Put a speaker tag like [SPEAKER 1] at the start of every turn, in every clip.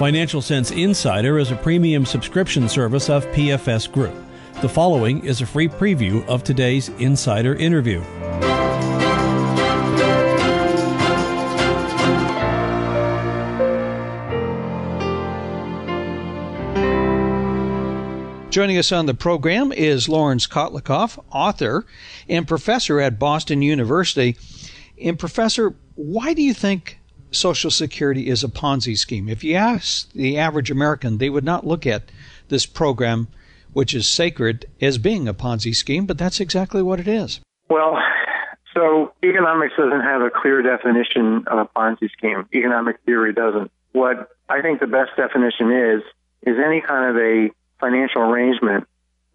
[SPEAKER 1] Financial Sense Insider is a premium subscription service of PFS Group. The following is a free preview of today's insider interview.
[SPEAKER 2] Joining us on the program is Laurence Kotlikoff, author and professor at Boston University. And, Professor, why do you think Social Security is a Ponzi scheme? If you ask the average American, they would not look at this program, which is sacred, as being a Ponzi scheme, but that's exactly what it is.
[SPEAKER 3] Well, so economics doesn't have a clear definition of a Ponzi scheme. Economic theory doesn't. What I think the best definition is, is any kind of a financial arrangement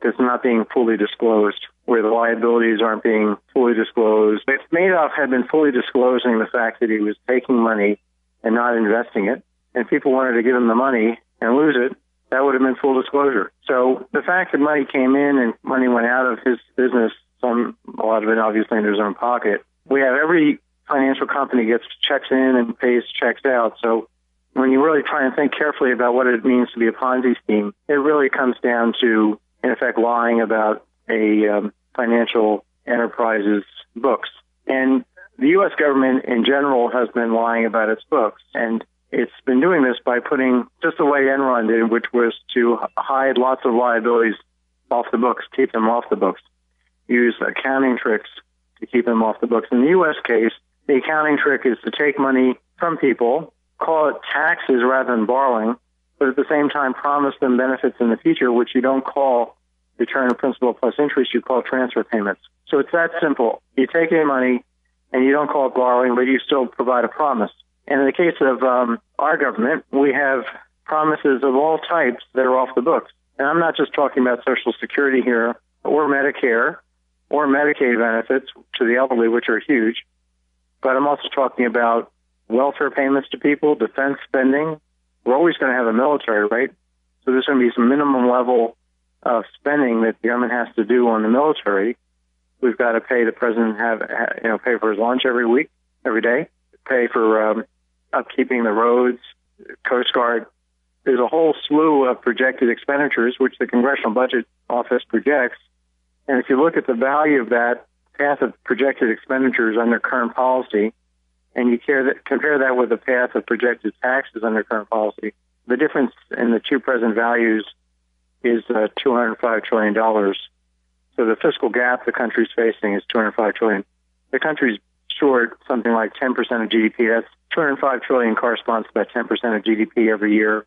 [SPEAKER 3] that's not being fully disclosed, where the liabilities aren't being fully disclosed. If Madoff had been fully disclosing the fact that he was taking money and not investing it, and people wanted to give him the money and lose it, that would have been full disclosure. So the fact that money came in and money went out of his business, some a lot of it obviously in his own pocket. We have every financial company gets checks in and pays checks out. So when you really try and think carefully about what it means to be a Ponzi scheme, it really comes down to, in effect, lying about a um, financial enterprise's books. And the U.S. government in general has been lying about its books. And it's been doing this by putting just the way Enron did, which was to hide lots of liabilities off the books, keep them off the books, use accounting tricks to keep them off the books. In the U.S. case, the accounting trick is to take money from people call it taxes rather than borrowing, but at the same time promise them benefits in the future, which you don't call return of principal plus interest, you call transfer payments. So it's that simple. You take in money and you don't call it borrowing, but you still provide a promise. And in the case of um, our government, we have promises of all types that are off the books. And I'm not just talking about Social Security here or Medicare or Medicaid benefits to the elderly, which are huge, but I'm also talking about welfare payments to people, defense spending. We're always going to have a military, right? So there's going to be some minimum level of spending that the government has to do on the military. We've got to pay the president have you know pay for his lunch every week, every day, pay for um, upkeeping the roads, Coast Guard. There's a whole slew of projected expenditures which the Congressional Budget Office projects, and if you look at the value of that path of projected expenditures under current policy, and you that, compare that with the path of projected taxes under current policy, the difference in the two present values is uh, $205 trillion. So the fiscal gap the country's facing is $205 trillion. The country's short something like 10% of GDP. That's 205 trillion corresponds to about 10% of GDP every year.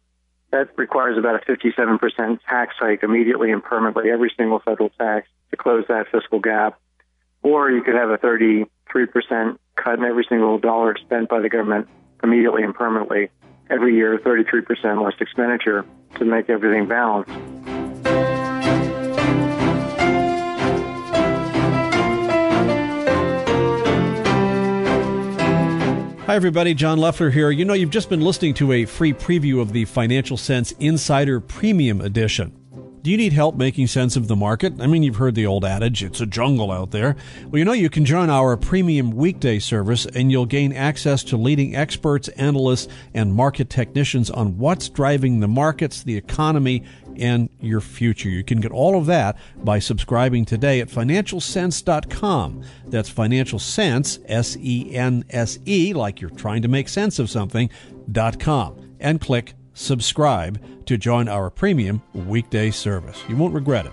[SPEAKER 3] That requires about a 57% tax hike immediately and permanently, every single federal tax to close that fiscal gap. Or you could have a 33% cut in every single dollar spent by the government immediately and permanently every year, 33% less expenditure to make everything balanced.
[SPEAKER 1] Hi, everybody. John Leffler here. You know, you've just been listening to a free preview of the Financial Sense Insider Premium Edition. Do you need help making sense of the market? I mean, you've heard the old adage, it's a jungle out there. Well, you know, you can join our premium weekday service and you'll gain access to leading experts, analysts, and market technicians on what's driving the markets, the economy, and your future. You can get all of that by subscribing today at financialsense.com. That's financial sense, S E N S E, like you're trying to make sense of something, dot com, and click subscribe to join our premium weekday service. You won't regret it.